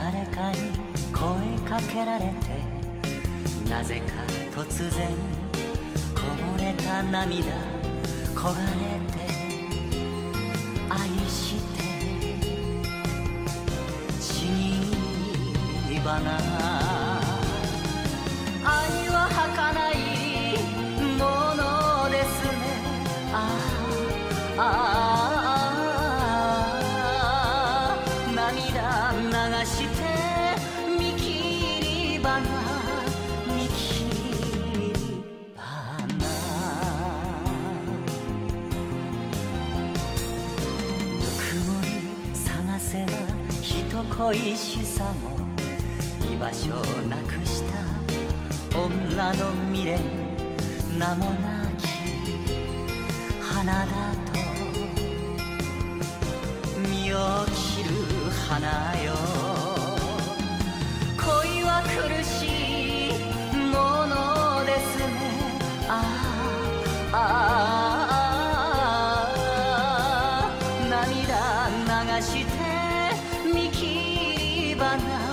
誰かに声かけられてなぜか突然こぼれた涙焦がれて愛して死に花愛は儚いものですね。ああ。流して見切り花見切り花ぬくもり探せば人恋しさも居場所をなくした女の未練名もなき花だ花よ。恋は苦しいものですね。ああああ涙流して見切り花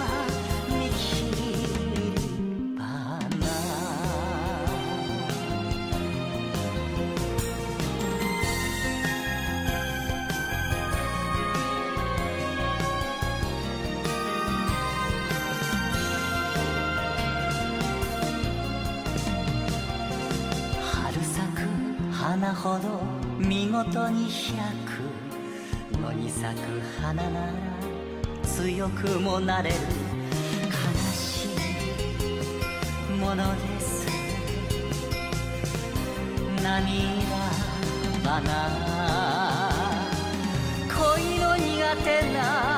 花ほど見事に開く野に咲く花なら強くもなれる。悲しいものです。涙花？恋の苦手な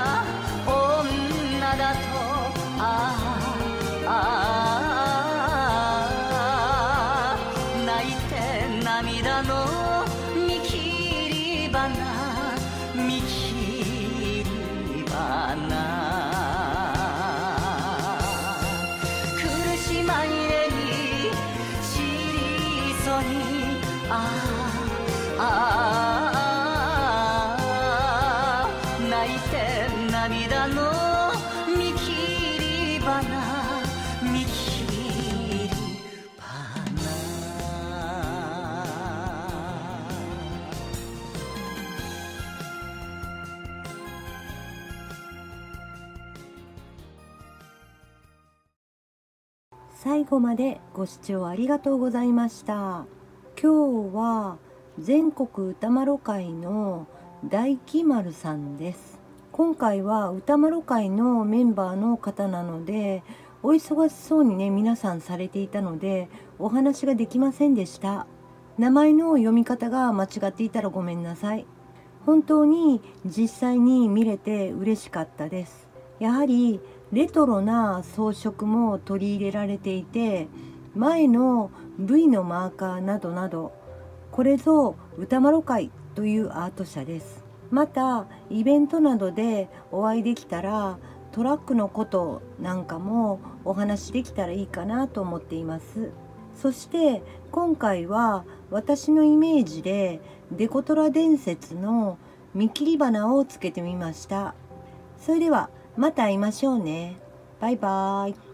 涙の見切り花見切り花。苦し紛れに散りそうにああああ泣いて涙の最後までご視聴ありがとうございました。今日は全国歌マロ会の大木丸さんです。今回は歌マロ会のメンバーの方なのでお忙しそうにね皆さんされていたのでお話ができませんでした。名前の読み方が間違っていたらごめんなさい。本当に実際に見れて嬉しかったです。やはりレトロな装飾も取り入れられていて前の V のマーカーなどなどこれぞ歌丸会というアート社です。またイベントなどでお会いできたらトラックのことなんかもお話できたらいいかなと思っています。そして今回は私のイメージでデコトラ伝説の見切り花をつけてみました。それではまた会いましょうね。バイバイ。